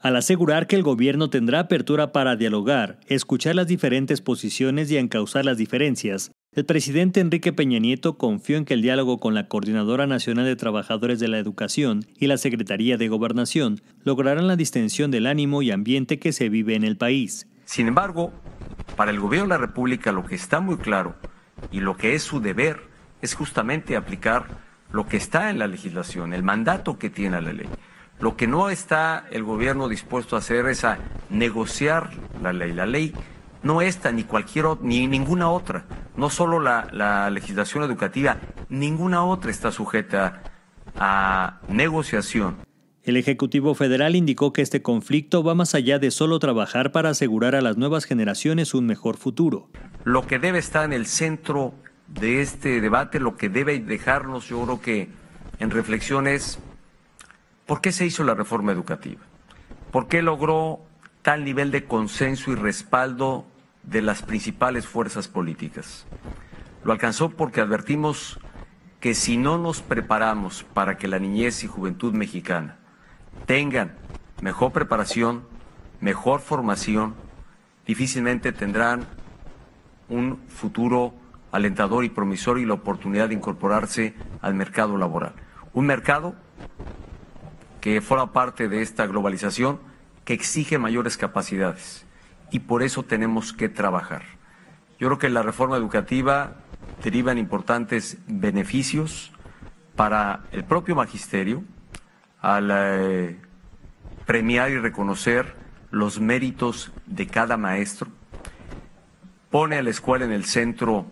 al asegurar que el gobierno tendrá apertura para dialogar, escuchar las diferentes posiciones y encauzar las diferencias. El presidente Enrique Peña Nieto confió en que el diálogo con la Coordinadora Nacional de Trabajadores de la Educación y la Secretaría de Gobernación lograrán la distensión del ánimo y ambiente que se vive en el país. Sin embargo, para el gobierno de la República lo que está muy claro y lo que es su deber es justamente aplicar lo que está en la legislación, el mandato que tiene la ley. Lo que no está el gobierno dispuesto a hacer es a negociar la ley. La ley no esta ni cualquier ni ninguna otra, no solo la, la legislación educativa, ninguna otra está sujeta a negociación. El Ejecutivo Federal indicó que este conflicto va más allá de solo trabajar para asegurar a las nuevas generaciones un mejor futuro. Lo que debe estar en el centro de este debate, lo que debe dejarnos, yo creo que en reflexiones ¿Por qué se hizo la reforma educativa? ¿Por qué logró tal nivel de consenso y respaldo de las principales fuerzas políticas? Lo alcanzó porque advertimos que si no nos preparamos para que la niñez y juventud mexicana tengan mejor preparación, mejor formación, difícilmente tendrán un futuro alentador y promisorio y la oportunidad de incorporarse al mercado laboral. Un mercado que forma parte de esta globalización que exige mayores capacidades y por eso tenemos que trabajar. Yo creo que la reforma educativa deriva en importantes beneficios para el propio magisterio al eh, premiar y reconocer los méritos de cada maestro, pone a la escuela en el centro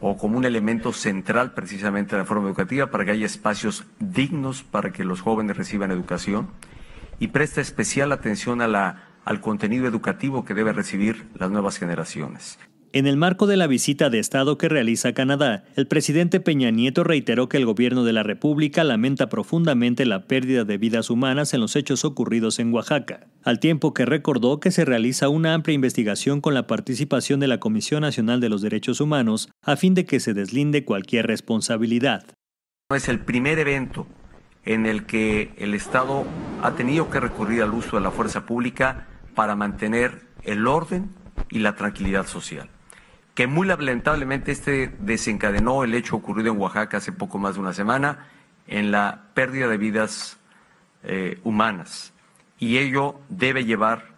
o como un elemento central precisamente de la forma educativa para que haya espacios dignos para que los jóvenes reciban educación y presta especial atención al contenido educativo que deben recibir las nuevas generaciones. En el marco de la visita de Estado que realiza Canadá, el presidente Peña Nieto reiteró que el gobierno de la República lamenta profundamente la pérdida de vidas humanas en los hechos ocurridos en Oaxaca, al tiempo que recordó que se realiza una amplia investigación con la participación de la Comisión Nacional de los Derechos Humanos a fin de que se deslinde cualquier responsabilidad. Es el primer evento en el que el Estado ha tenido que recurrir al uso de la fuerza pública para mantener el orden y la tranquilidad social que muy lamentablemente este desencadenó el hecho ocurrido en Oaxaca hace poco más de una semana en la pérdida de vidas eh, humanas. Y ello debe llevar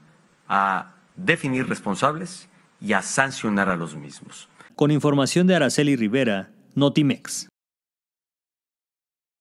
a definir responsables y a sancionar a los mismos. Con información de Araceli Rivera, Notimex.